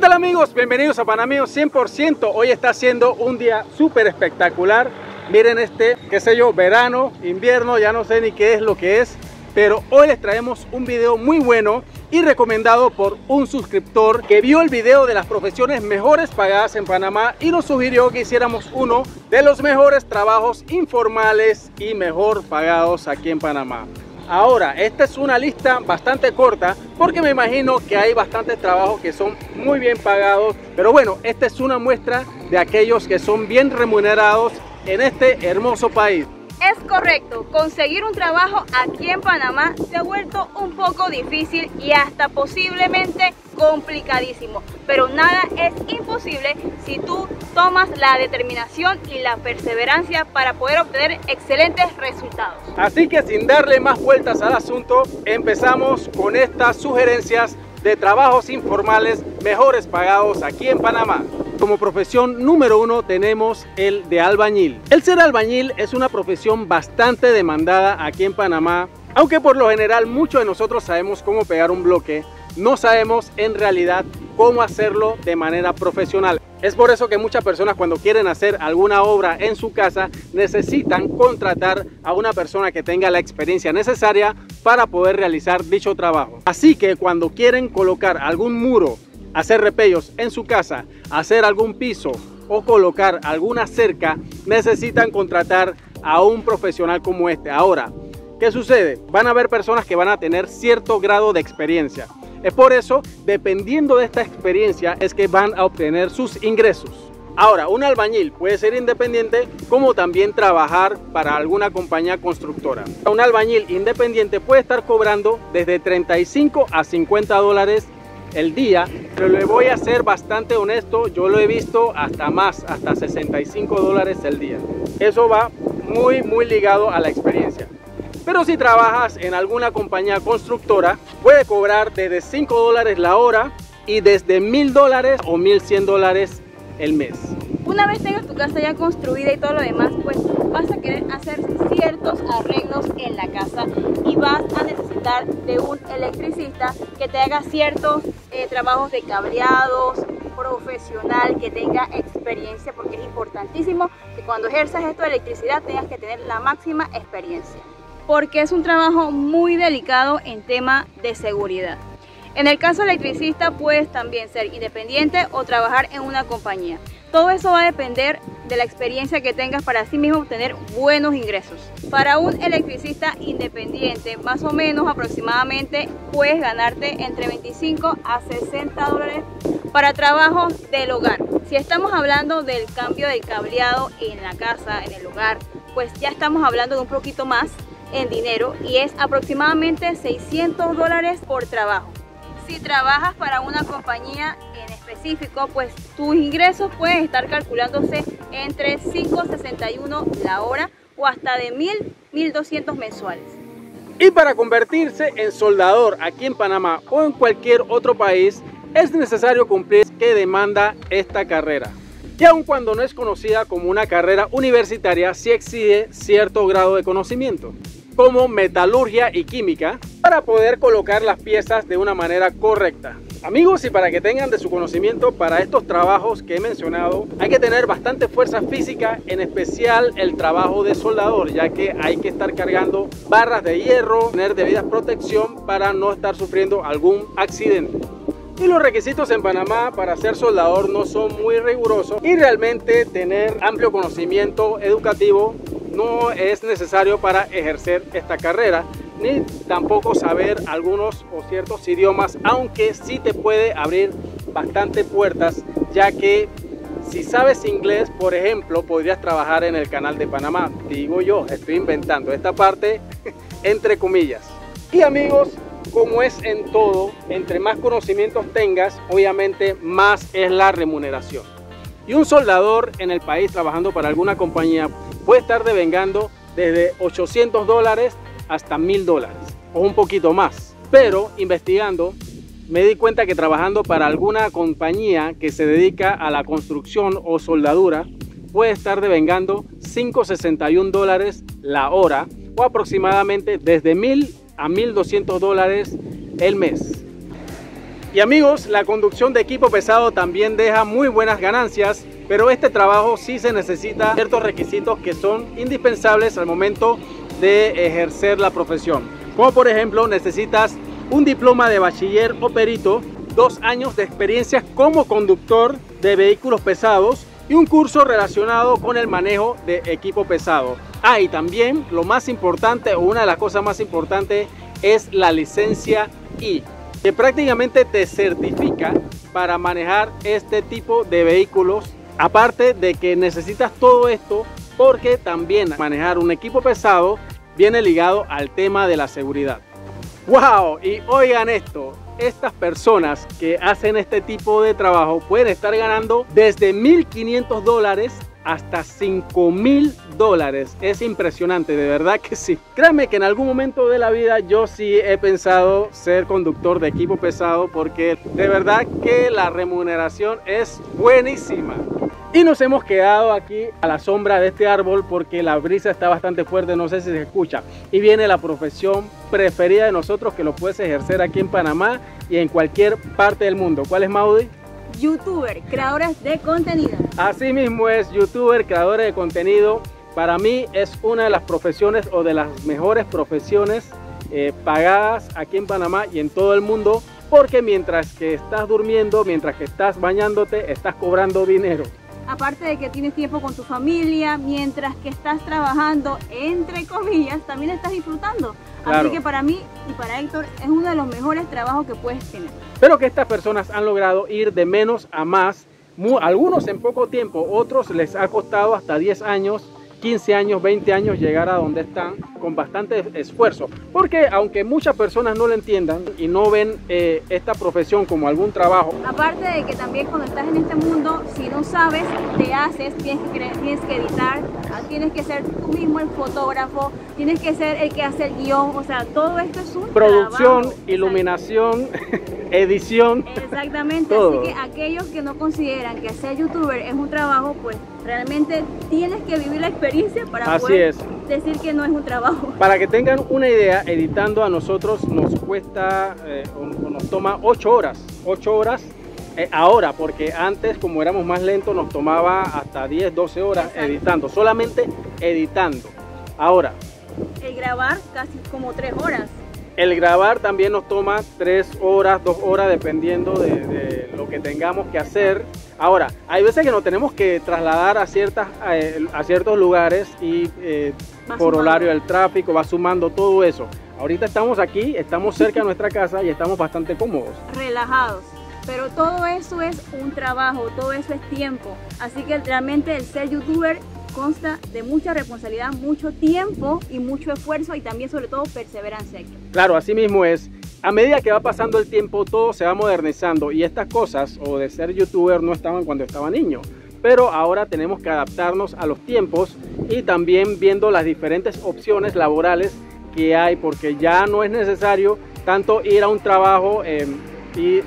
¿Qué amigos? Bienvenidos a Panameo 100%. Hoy está siendo un día súper espectacular. Miren este, qué sé yo, verano, invierno, ya no sé ni qué es lo que es. Pero hoy les traemos un video muy bueno y recomendado por un suscriptor que vio el video de las profesiones mejores pagadas en Panamá y nos sugirió que hiciéramos uno de los mejores trabajos informales y mejor pagados aquí en Panamá. Ahora, esta es una lista bastante corta porque me imagino que hay bastantes trabajos que son muy bien pagados. Pero bueno, esta es una muestra de aquellos que son bien remunerados en este hermoso país. Es correcto, conseguir un trabajo aquí en Panamá se ha vuelto un poco difícil y hasta posiblemente complicadísimo, pero nada es imposible si tú tomas la determinación y la perseverancia para poder obtener excelentes resultados. Así que sin darle más vueltas al asunto, empezamos con estas sugerencias de trabajos informales mejores pagados aquí en Panamá. Como profesión número uno tenemos el de albañil. El ser albañil es una profesión bastante demandada aquí en Panamá, aunque por lo general muchos de nosotros sabemos cómo pegar un bloque, no sabemos en realidad cómo hacerlo de manera profesional. Es por eso que muchas personas cuando quieren hacer alguna obra en su casa necesitan contratar a una persona que tenga la experiencia necesaria para poder realizar dicho trabajo. Así que cuando quieren colocar algún muro hacer repellos en su casa, hacer algún piso o colocar alguna cerca, necesitan contratar a un profesional como este. Ahora, ¿qué sucede? Van a haber personas que van a tener cierto grado de experiencia. Es por eso, dependiendo de esta experiencia, es que van a obtener sus ingresos. Ahora, un albañil puede ser independiente como también trabajar para alguna compañía constructora. Un albañil independiente puede estar cobrando desde 35 a 50 dólares el día, pero le voy a ser bastante honesto, yo lo he visto hasta más, hasta 65 dólares el día. Eso va muy, muy ligado a la experiencia. Pero si trabajas en alguna compañía constructora, puede cobrar desde 5 dólares la hora y desde 1000 dólares o 1100 dólares el mes. Una vez tengas tu casa ya construida y todo lo demás, pues vas a querer hacer ciertos arreglos en la casa y vas a necesitar de un electricista que te haga ciertos eh, trabajos de cableados, profesional que tenga experiencia porque es importantísimo que cuando ejerzas esto de electricidad tengas que tener la máxima experiencia porque es un trabajo muy delicado en tema de seguridad. En el caso electricista puedes también ser independiente o trabajar en una compañía. Todo eso va a depender de la experiencia que tengas para así mismo obtener buenos ingresos. Para un electricista independiente, más o menos aproximadamente puedes ganarte entre 25 a 60 dólares para trabajo del hogar. Si estamos hablando del cambio del cableado en la casa, en el hogar, pues ya estamos hablando de un poquito más en dinero y es aproximadamente 600 dólares por trabajo. Si trabajas para una compañía en específico, pues tus ingresos pueden estar calculándose entre 5.61 la hora o hasta de 1.000, 1.200 mensuales. Y para convertirse en soldador aquí en Panamá o en cualquier otro país, es necesario cumplir que demanda esta carrera. Y aun cuando no es conocida como una carrera universitaria, sí exige cierto grado de conocimiento como metalurgia y química para poder colocar las piezas de una manera correcta. Amigos, y para que tengan de su conocimiento, para estos trabajos que he mencionado, hay que tener bastante fuerza física, en especial el trabajo de soldador, ya que hay que estar cargando barras de hierro, tener debida protección para no estar sufriendo algún accidente. Y los requisitos en Panamá para ser soldador no son muy rigurosos y realmente tener amplio conocimiento educativo no es necesario para ejercer esta carrera ni tampoco saber algunos o ciertos idiomas aunque sí te puede abrir bastante puertas ya que si sabes inglés por ejemplo podrías trabajar en el canal de Panamá. Digo yo estoy inventando esta parte entre comillas. Y amigos como es en todo entre más conocimientos tengas obviamente más es la remuneración. Y un soldador en el país trabajando para alguna compañía puede estar devengando desde 800 dólares hasta 1000 dólares o un poquito más. Pero investigando me di cuenta que trabajando para alguna compañía que se dedica a la construcción o soldadura puede estar devengando 561 dólares la hora o aproximadamente desde 1000 a 1200 dólares el mes. Y amigos, la conducción de equipo pesado también deja muy buenas ganancias, pero este trabajo sí se necesita ciertos requisitos que son indispensables al momento de ejercer la profesión. Como por ejemplo, necesitas un diploma de bachiller o perito, dos años de experiencia como conductor de vehículos pesados y un curso relacionado con el manejo de equipo pesado. Ah, y también lo más importante o una de las cosas más importantes es la licencia I, que prácticamente te certifica para manejar este tipo de vehículos. Aparte de que necesitas todo esto porque también manejar un equipo pesado viene ligado al tema de la seguridad. ¡Wow! Y oigan esto, estas personas que hacen este tipo de trabajo pueden estar ganando desde 1.500 dólares hasta 5 mil dólares. Es impresionante, de verdad que sí. Créanme que en algún momento de la vida yo sí he pensado ser conductor de equipo pesado porque de verdad que la remuneración es buenísima. Y nos hemos quedado aquí a la sombra de este árbol porque la brisa está bastante fuerte, no sé si se escucha. Y viene la profesión preferida de nosotros que lo puedes ejercer aquí en Panamá y en cualquier parte del mundo. ¿Cuál es Maudi? Youtuber, creadores de contenido. Así mismo es, youtuber, creadores de contenido. Para mí es una de las profesiones o de las mejores profesiones eh, pagadas aquí en Panamá y en todo el mundo porque mientras que estás durmiendo, mientras que estás bañándote, estás cobrando dinero aparte de que tienes tiempo con tu familia, mientras que estás trabajando, entre comillas, también estás disfrutando. Así que para mí y para Héctor es uno de los mejores trabajos que puedes tener. Pero que estas personas han logrado ir de menos a más, algunos en poco tiempo, otros les ha costado hasta 10 años 15 años, 20 años llegar a donde están con bastante esfuerzo. Porque aunque muchas personas no lo entiendan y no ven eh, esta profesión como algún trabajo. Aparte de que también cuando estás en este mundo, si no sabes, te haces, tienes que, tienes que editar, ah, tienes que ser tú mismo el fotógrafo, tienes que ser el que hace el guion, o sea, todo esto es un Producción, iluminación, edición. Exactamente, así que aquellos que no consideran que ser youtuber es un trabajo, pues realmente tienes que vivir la experiencia para Así poder es. decir que no es un trabajo. Para que tengan una idea, editando a nosotros nos cuesta eh, o, nos toma 8 horas, 8 horas eh, ahora, porque antes como éramos más lentos nos tomaba hasta 10, 12 horas editando, solamente editando. Ahora. El grabar casi como 3 horas. El grabar también nos toma 3 horas, 2 horas, dependiendo de, lo que tengamos que hacer. Ahora, hay veces que nos tenemos que trasladar a, ciertas, a, ciertos lugares y eh, por horario del tráfico va sumando todo eso. Ahorita estamos aquí, estamos cerca de nuestra casa y estamos bastante cómodos. Relajados. Pero todo eso es un trabajo, todo eso es tiempo. Así que realmente el ser youtuber consta de mucha responsabilidad, mucho tiempo y mucho esfuerzo y también sobre todo perseverancia. Claro, así mismo es. A medida que va pasando el tiempo todo se va modernizando y estas cosas o de ser youtuber no estaban cuando estaba niño. Pero ahora tenemos que adaptarnos a los tiempos y también viendo las diferentes opciones laborales que hay porque ya no es necesario tanto ir a un trabajo eh, y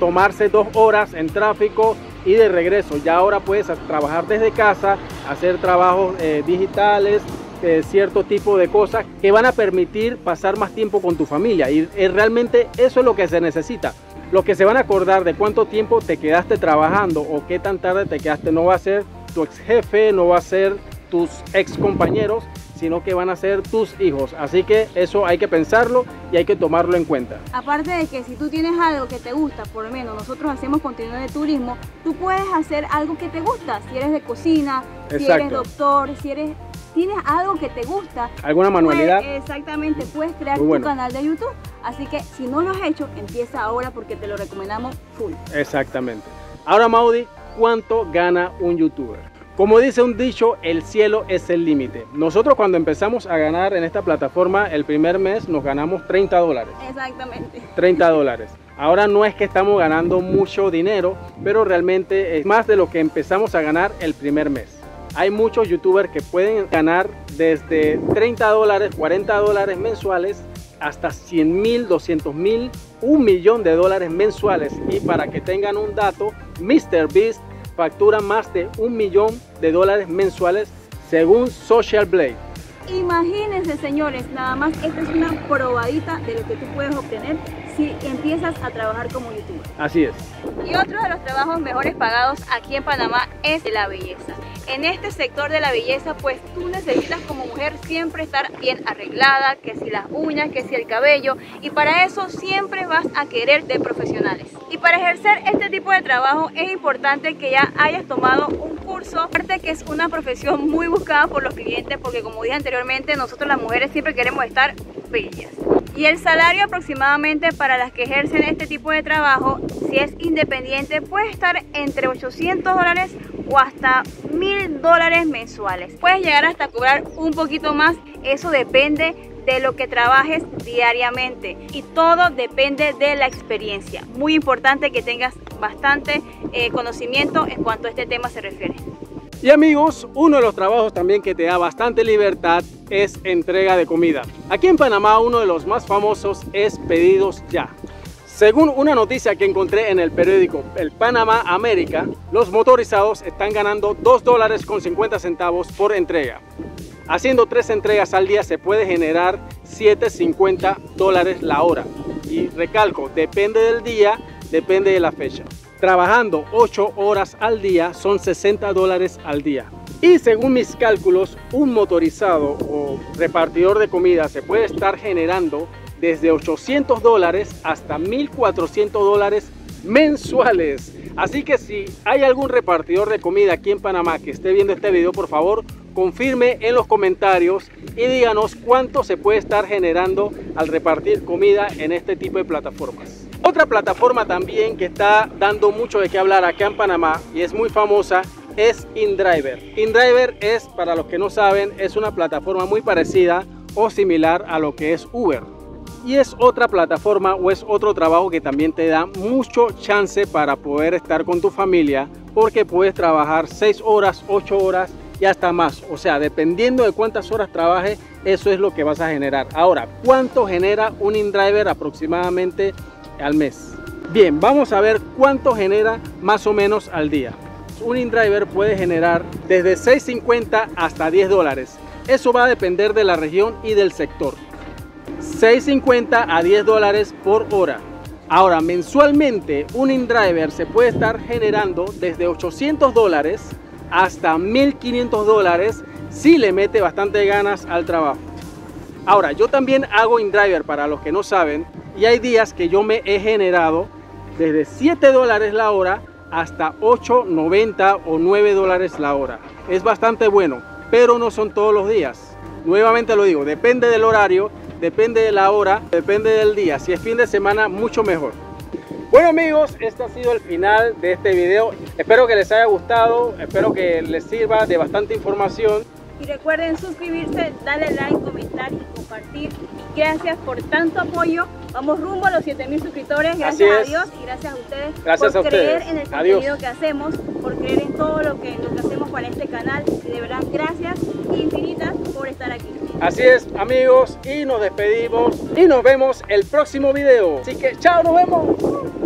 tomarse dos horas en tráfico y de regreso. Ya ahora puedes trabajar desde casa, hacer trabajos eh, digitales, eh, cierto tipo de cosas que van a permitir pasar más tiempo con tu familia. Y eh, realmente eso es lo que se necesita. Los que se van a acordar de cuánto tiempo te quedaste trabajando o qué tan tarde te quedaste no va a ser tu ex jefe, no va a ser tus ex compañeros, sino que van a ser tus hijos. Así que eso hay que pensarlo y hay que tomarlo en cuenta. Aparte de que si tú tienes algo que te gusta, por lo menos nosotros hacemos contenido de turismo, tú puedes hacer algo que te gusta. Si eres de cocina, si eres doctor, si eres tienes algo que te gusta, alguna manualidad, exactamente, puedes crear tu canal de YouTube. Así que si no lo has hecho, empieza ahora porque te lo recomendamos full. Exactamente. Ahora Maudi, ¿cuánto gana un youtuber? Como dice un dicho, el cielo es el límite. Nosotros cuando empezamos a ganar en esta plataforma, el primer mes nos ganamos 30 dólares. Exactamente. 30 dólares. Ahora no es que estamos ganando mucho dinero, pero realmente es más de lo que empezamos a ganar el primer mes. Hay muchos youtubers que pueden ganar desde 30 dólares, 40 dólares mensuales hasta 100 mil, 200 mil, un millón de dólares mensuales. Y para que tengan un dato, MrBeast factura más de un millón de dólares mensuales según Social Blade. Imagínense, señores, nada más esta es una probadita de lo que tú puedes obtener si empiezas a trabajar como youtuber. Así es. Y otro de los trabajos mejores pagados aquí en Panamá es la belleza. En este sector de la belleza, pues tú necesitas como mujer siempre estar bien arreglada, que si las uñas, que si el cabello, y para eso siempre vas a querer de profesionales. Y para ejercer este tipo de trabajo es importante que ya hayas tomado un curso, aparte que es una profesión muy buscada por los clientes, porque como dije anteriormente, nosotros las mujeres siempre queremos estar bellas. Y el salario aproximadamente para las que ejercen este tipo de trabajo, si es independiente, puede estar entre 800 dólares o hasta 1000 dólares mensuales. Puedes llegar hasta cobrar un poquito más, eso depende de lo que trabajes diariamente y todo depende de la experiencia. Muy importante que tengas bastante eh, conocimiento en cuanto a este tema se refiere. Y amigos, uno de los trabajos también que te da bastante libertad es entrega de comida. Aquí en Panamá uno de los más famosos es Pedidos Ya. Según una noticia que encontré en el periódico El Panamá América, los motorizados están ganando 2 dólares con 50 centavos por entrega. Haciendo tres entregas al día se puede generar 7.50 dólares la hora. Y recalco, depende del día, depende de la fecha trabajando 8 horas al día son 60 dólares al día. Y según mis cálculos, un motorizado o repartidor de comida se puede estar generando desde 800 dólares hasta 1400 dólares mensuales. Así que si hay algún repartidor de comida aquí en Panamá que esté viendo este video, por favor, confirme en los comentarios y díganos cuánto se puede estar generando al repartir comida en este tipo de plataformas. Otra plataforma también que está dando mucho de qué hablar acá en Panamá y es muy famosa es InDriver. InDriver es, para los que no saben, es una plataforma muy parecida o similar a lo que es Uber. Y es otra plataforma o es otro trabajo que también te da mucho chance para poder estar con tu familia porque puedes trabajar 6 horas, 8 horas y hasta más. O sea, dependiendo de cuántas horas trabajes, eso es lo que vas a generar. Ahora, ¿cuánto genera un InDriver aproximadamente? Al mes. Bien, vamos a ver cuánto genera más o menos al día. Un InDriver puede generar desde 6.50 hasta 10 dólares. Eso va a depender de la región y del sector. 6.50 a 10 dólares por hora. Ahora, mensualmente un InDriver se puede estar generando desde 800 dólares hasta 1.500 dólares si le mete bastante ganas al trabajo. Ahora, yo también hago InDriver para los que no saben y hay días que yo me he generado desde 7 dólares la hora hasta 8.90 o 9 dólares la hora. Es bastante bueno, pero no son todos los días. Nuevamente lo digo, depende del horario, depende de la hora, depende del día. Si es fin de semana, mucho mejor. Bueno amigos, este ha sido el final de este video. Espero que les haya gustado, espero que les sirva de bastante información. Y recuerden suscribirse, darle like, comentar y compartir. Y gracias por tanto apoyo. Vamos rumbo a los 7000 suscriptores. Gracias a Dios y gracias a ustedes gracias por creer en el contenido que hacemos, por creer en todo lo que, lo que hacemos para este canal. Y de verdad, gracias infinitas por estar aquí. Así es, amigos, y nos despedimos y nos vemos el próximo video. Así que, chao, nos vemos.